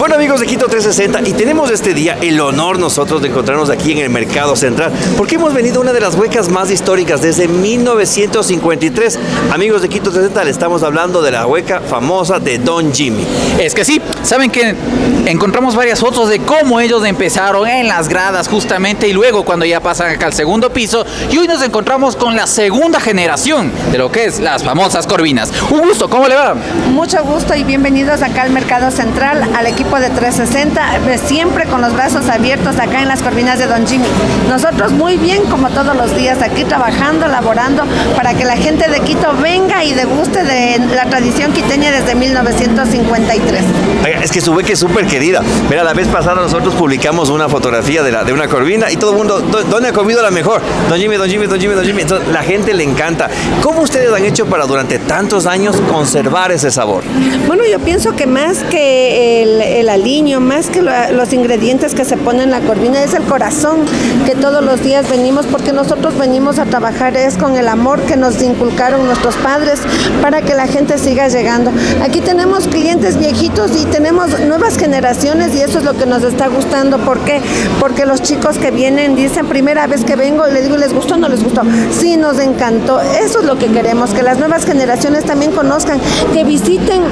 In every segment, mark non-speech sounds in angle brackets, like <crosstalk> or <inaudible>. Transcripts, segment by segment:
Bueno amigos de Quito 360 y tenemos este día el honor nosotros de encontrarnos aquí en el Mercado Central porque hemos venido a una de las huecas más históricas desde 1953. Amigos de Quito 360 le estamos hablando de la hueca famosa de Don Jimmy. Es que sí, saben que encontramos varias fotos de cómo ellos empezaron en las gradas justamente y luego cuando ya pasan acá al segundo piso y hoy nos encontramos con la segunda generación de lo que es las famosas corvinas. Un gusto, ¿cómo le va? Mucho gusto y bienvenidos acá al Mercado Central, al equipo de 360, eh, siempre con los brazos abiertos acá en las Corvinas de Don Jimmy. Nosotros muy bien, como todos los días, aquí trabajando, laborando, para que la gente de Quito venga y deguste de la tradición quiteña desde 1953. Es que su beca es súper querida. Mira, la vez pasada nosotros publicamos una fotografía de, la, de una corvina y todo el mundo, ¿dónde ha comido la mejor? Don Jimmy, Don Jimmy, Don Jimmy, Don Jimmy. Entonces, la gente le encanta. ¿Cómo ustedes han hecho para durante tantos años conservar ese sabor? Bueno, yo pienso que más que el, el aliño, más que los ingredientes que se ponen en la corvina, es el corazón que todos los días venimos, porque nosotros venimos a trabajar es con el amor que nos inculcaron nuestros padres para que la gente siga llegando. Aquí tenemos clientes viejitos y tenemos nuevas generaciones y eso es lo que nos está gustando. ¿Por qué? Porque los chicos que vienen dicen primera vez que vengo les digo, ¿les gustó o no les gustó? Sí, nos encantó. Eso es lo que queremos, que las nuevas generaciones también conozcan, que visiten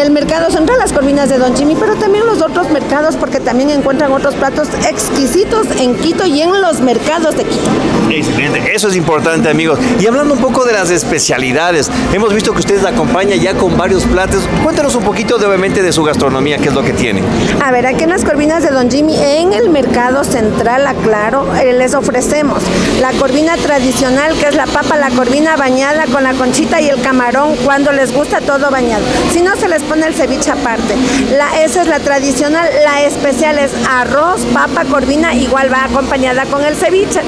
el mercado central, las corvinas de Don Jimmy, pero también los otros mercados porque también encuentran otros platos exquisitos en Quito y en los mercados de Quito. Excelente, eso es importante amigos. Y hablando un poco de las especialidades, hemos visto que ustedes acompañan ya con varios platos. Cuéntanos un poquito de, obviamente de su gastronomía, qué es lo que tienen. A ver, aquí en las corvinas de Don Jimmy, en el mercado central, aclaro, eh, les ofrecemos la corvina tradicional, que es la papa, la corvina bañada con la conchita y el camarón, cuando les gusta todo bañado. Si no, se les pone el ceviche aparte. La, esa es la tradicional, la especial es arroz, papa, corvina, igual va acompañada con el ceviche.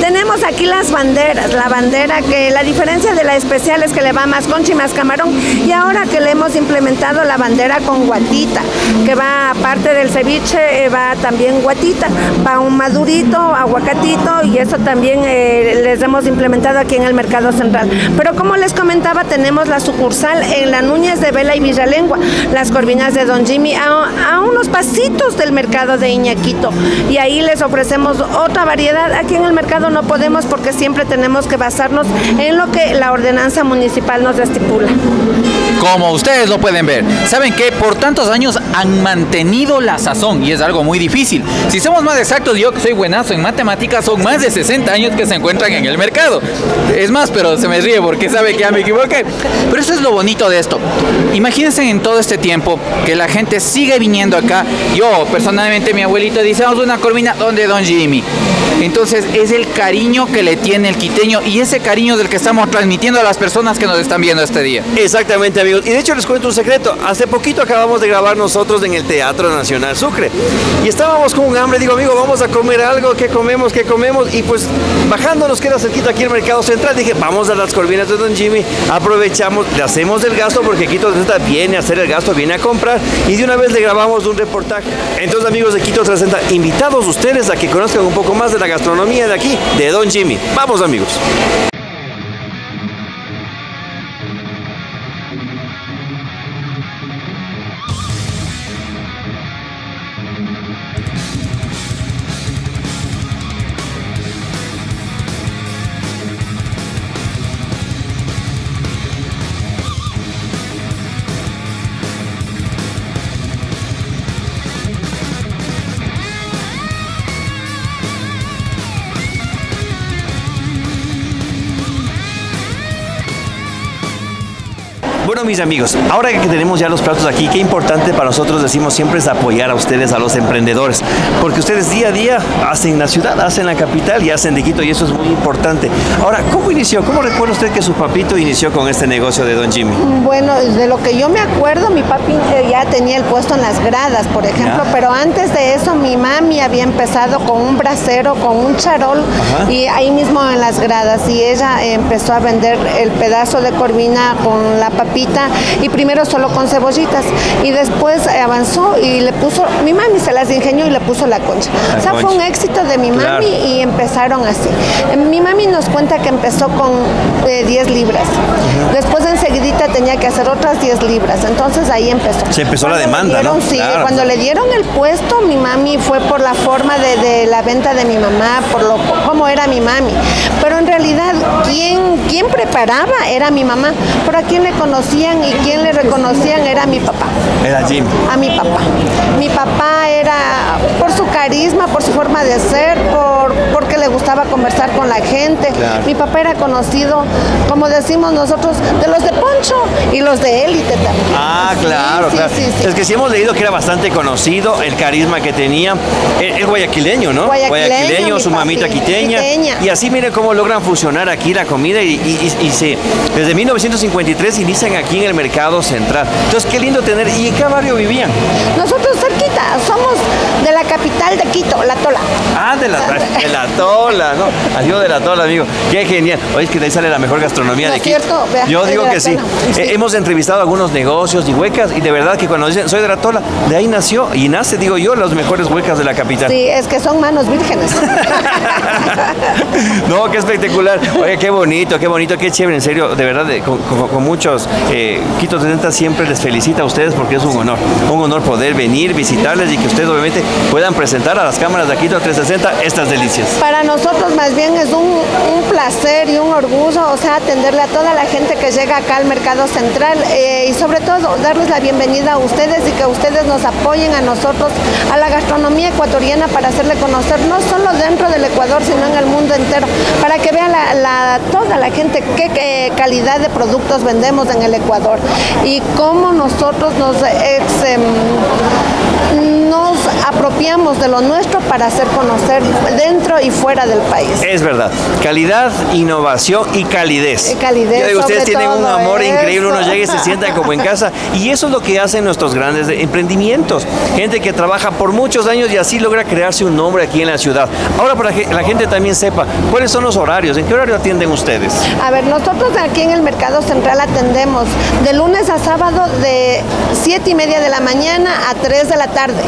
Tenemos aquí las banderas, la bandera que la diferencia de la especial es que le va más concha y más camarón y ahora que le hemos implementado la bandera con guatita, que va aparte del ceviche, eh, va también guatita, va un madurito, aguacatito y eso también eh, les hemos implementado aquí en el Mercado Central. Pero como les comentaba, tenemos la sucursal en la Núñez de Vela y Villalengua, las corvinas de Don Jimmy, unos pasitos del mercado de Iñaquito y ahí les ofrecemos otra variedad. Aquí en el mercado no podemos porque siempre tenemos que basarnos en lo que la ordenanza municipal nos estipula. Como ustedes lo pueden ver, saben que por tantos años han mantenido la sazón y es algo muy difícil. Si somos más exactos, yo que soy buenazo en matemáticas, son más de 60 años que se encuentran en el mercado. Es más, pero se me ríe porque sabe que ya me equivoqué. Pero eso es lo bonito de esto. Imagínense en todo este tiempo que la gente sigue viniendo acá. Yo, personalmente, mi abuelito dice, vamos una corvina donde Don Jimmy. Entonces, es el cariño que le tiene el quiteño y ese cariño del que estamos transmitiendo a las personas que nos están viendo este día. Exactamente, amigos. Y de hecho les cuento un secreto. Hace poquito acabamos de grabar nosotros en el Teatro Nacional Sucre. Y estábamos con un hambre. Digo, amigo, vamos a comer algo. ¿Qué comemos? ¿Qué comemos? Y pues bajando nos queda cerquita aquí el Mercado Central. Dije, vamos a las corvinas de Don Jimmy. Aprovechamos, le hacemos el gasto porque Quito viene a hacer el gasto, viene a comprar. Y de una vez le grabamos un reportaje. Entonces, amigos de Quito 360, invitados ustedes a que conozcan un poco más de la gastronomía de aquí, de Don Jimmy. Vamos, amigos. Bueno, mis amigos, ahora que tenemos ya los platos aquí, qué importante para nosotros decimos siempre es apoyar a ustedes, a los emprendedores, porque ustedes día a día hacen la ciudad, hacen la capital y hacen de Quito y eso es muy importante. Ahora, ¿cómo inició? ¿Cómo recuerda usted que su papito inició con este negocio de Don Jimmy? Bueno, de lo que yo me acuerdo, mi papi ya tenía el puesto en las gradas, por ejemplo, pero antes de eso mi mami había empezado con un brasero, con un charol y ahí mismo en las gradas y ella empezó a vender el pedazo de corvina con la papita papita y primero solo con cebollitas y después avanzó y le puso, mi mami se las ingenió y le puso la concha. La o sea, fue concha. un éxito de mi mami Claro. y empezaron así. Mi mami nos cuenta que empezó con eh, 10 libras. Después enseguidita tenía que hacer otras 10 libras. Entonces ahí empezó. Se empezó la Cuando le demanda, ¿no? dieron- Sí, Claro. cuando le dieron el puesto, mi mami fue por la forma de, de la venta de mi mamá, por lo cómo era mi mami. Pero en realidad, ¿quién, quién preparaba era mi mamá. Pero a quién le conocían y quién le reconocían era mi papá Era Jim. a mi papá. Mi papá era por su carisma, por su forma de ser, por le gustaba conversar con la gente. Claro. Mi papá era conocido, como decimos nosotros, de los de Poncho y los de élite también. Ah, Sí, claro, sí, claro. sí, sí. Es que sí hemos leído que era bastante conocido, el carisma que tenía. El, el guayaquileño, ¿no? Guayaquileño, su mamita quiteña. quiteña. Y así miren cómo logran fusionar aquí la comida y, y- y- y se, desde 1953 inician aquí en el mercado central. Entonces, qué lindo tener. ¿Y en qué barrio vivían? Nosotros cerquita, somos de la capital de Quito, La Tola. De la, de la tola, ¿no? Adiós de la tola, amigo. Qué genial. Oye, es que de ahí sale la mejor gastronomía ¿No de Quito. cierto? Vea, Yo digo que sí. Tola. Sí. Eh, hemos entrevistado algunos negocios y huecas y de verdad que cuando dicen soy de la tola, de ahí nació y nace, digo yo, las mejores huecas de la capital. Sí, es que son manos vírgenes. <laughs> no, qué espectacular. Oye, qué bonito, qué bonito, qué chévere, en serio, de verdad, con- con muchos. Eh, Quito 70 siempre les felicita a ustedes porque es un honor, un honor poder venir, visitarles y que ustedes obviamente puedan presentar a las cámaras de Quito 360 estas delicias. Para nosotros más bien es un, placer y un orgullo, o sea, atenderle a toda la gente que llega acá al Mercado Central eh, y sobre todo darles la bienvenida a ustedes y que ustedes nos apoyen a nosotros, a la gastronomía ecuatoriana para hacerle conocer no solo dentro del Ecuador, sino en el mundo entero, para que vean toda la gente qué, qué calidad de productos vendemos en el Ecuador y cómo nosotros nos ex, em, nos apropiamos de lo nuestro para hacer conocer dentro y fuera del país. Es verdad. Calidad, innovación y calidez. Y calidez, Yo digo, ustedes tienen un amor eso. increíble, uno llega y se sienta como en casa. <laughs> Y eso es lo que hacen nuestros grandes emprendimientos. Gente que trabaja por muchos años y así logra crearse un nombre aquí en la ciudad. Ahora, para que la gente también sepa, ¿cuáles son los horarios? ¿En qué horario atienden ustedes? A ver, nosotros aquí en el Mercado Central atendemos de lunes a sábado de 7 y media de la mañana a 3 de la tarde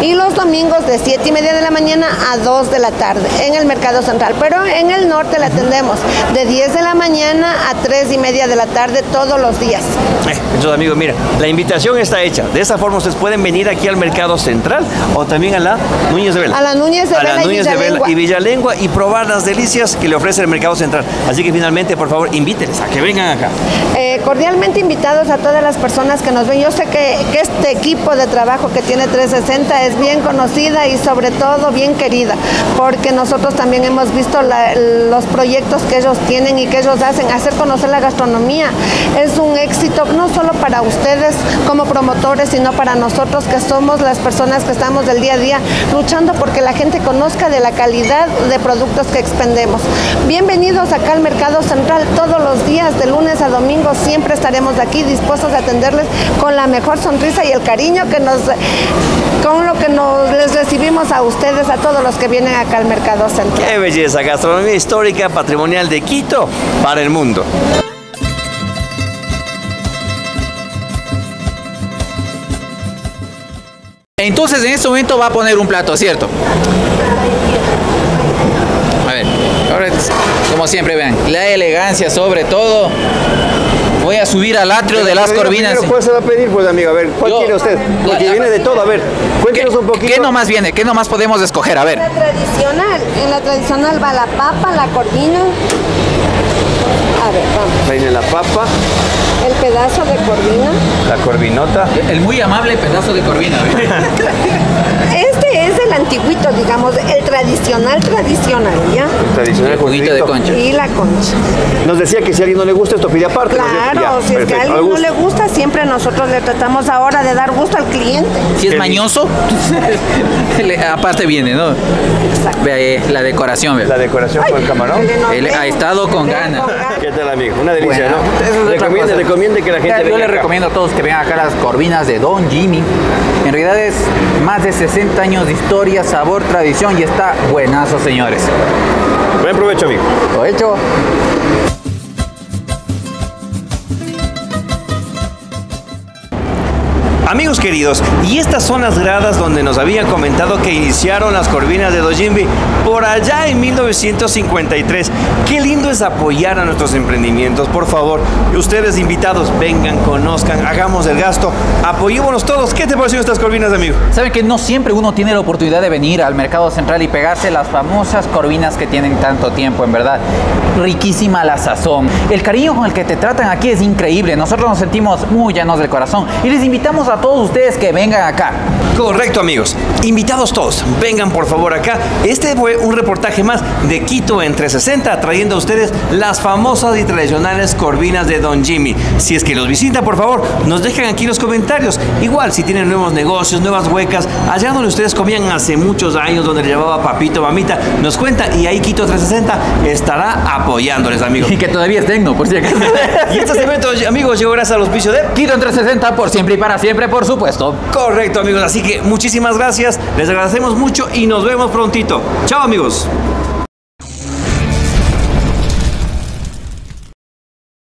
y los domingos de 7 y media de la mañana a 2 de la tarde en el Mercado Central. Pero en el norte la atendemos de 10 de la mañana a 3 y media de la tarde todos los días. Eh, Entonces, amigos, mira, la invitación está hecha. De esa forma ustedes pueden venir aquí al Mercado Central o también a la Núñez de Vela. A la Núñez de A la Vela y Núñez de Vela Villalengua. y Villalengua y probar las delicias que le ofrece el Mercado Central. Así que finalmente, por favor, invítenles a que vengan acá. Eh, cordialmente invitados a todas las personas que nos ven. Yo sé que, que este equipo de trabajo que tiene 360 es bien conocida y sobre todo bien querida, porque nosotros también hemos visto los proyectos que ellos tienen y que ellos hacen, hacer conocer la gastronomía. Es un éxito no solo para ustedes como promotores, sino para nosotros que somos las personas que estamos del día a día luchando porque la gente conozca de la calidad de productos que expendemos. Bienvenidos acá al Mercado Central todos los días, de lunes a domingo, siempre estaremos aquí dispuestos a atenderles con la mejor sonrisa y el cariño que nos, con lo que nos les recibimos a ustedes, a todos los que vienen acá al Mercado Central. ¡Qué belleza! Gastronomía histórica, patrimonial de Quito para el mundo. Entonces en este momento va a poner un plato, ¿cierto? A ver, ahora como siempre vean, la elegancia sobre todo. Voy a subir al atrio de las corvinas. ¿Cuál se va a pedir, pues, amigo? A ver, ¿cuál Yo- quiere usted? Porque la- viene de todo. A ver, ¿Qué, cuéntenos un poquito. qué nomás viene? ¿Qué nomás podemos escoger? A ver. La tradicional, en la tradicional va la papa, la corvina. A ver, vamos. Viene la papa, pedazo de corvina. la corvinota. El muy amable pedazo de corvina. <laughs> Este es el antiguito, digamos, el tradicional, tradicional, ¿ya? Tradicional El juguito de concha. Y la concha. Nos decía que si a alguien no le gusta esto pide aparte. Claro, Ya, si es que a alguien no le gusta, siempre nosotros le tratamos ahora de dar gusto al cliente. Si es mañoso, <laughs> aparte viene, ¿no? Vea eh, la decoración, vea. La decoración con el camarón. Él ha estado con ganas. ¿Qué tal, amigo? Una delicia, Bueno, ¿no? es recomiende, recomiende que la gente Yo venga les acá. recomiendo a todos que vean acá las corvinas de Don Jimmy. En realidad es más de 60 años de historia, sabor, tradición y está buenazo, señores. Buen provecho, amigo. Lo Amigos queridos, y estas son las gradas donde nos habían comentado que iniciaron las corvinas de Dojimbi por allá en 1953. Qué lindo es apoyar a nuestros emprendimientos, por favor. Ustedes invitados, vengan, conozcan, hagamos el gasto, apoyémonos todos. ¿Qué te parecen estas corvinas, amigo? Saben que no siempre uno tiene la oportunidad de venir al mercado central y pegarse las famosas corvinas que tienen tanto tiempo, en verdad. Riquísima la sazón. El cariño con el que te tratan aquí es increíble. Nosotros nos sentimos muy llenos del corazón y les invitamos a todos ustedes que vengan acá. Correcto, amigos. Invitados todos, vengan por favor acá. Este fue un reportaje más de Quito entre 60, trayendo a ustedes las famosas y tradicionales corvinas de Don Jimmy. Si es que los visita, por favor, nos dejen aquí los comentarios. Igual, si tienen nuevos negocios, nuevas huecas, allá donde ustedes comían hace muchos años, donde le llevaba papito, mamita, nos cuenta y ahí Quito 360 estará apoyándoles, amigos. Y que todavía es tecno, por si acaso. <laughs> y este evento, amigos, llegó gracias al auspicio de Quito en 360 por siempre y para por supuesto. Correcto, amigos. Así que muchísimas gracias. Les agradecemos mucho y nos vemos prontito. Chao, amigos.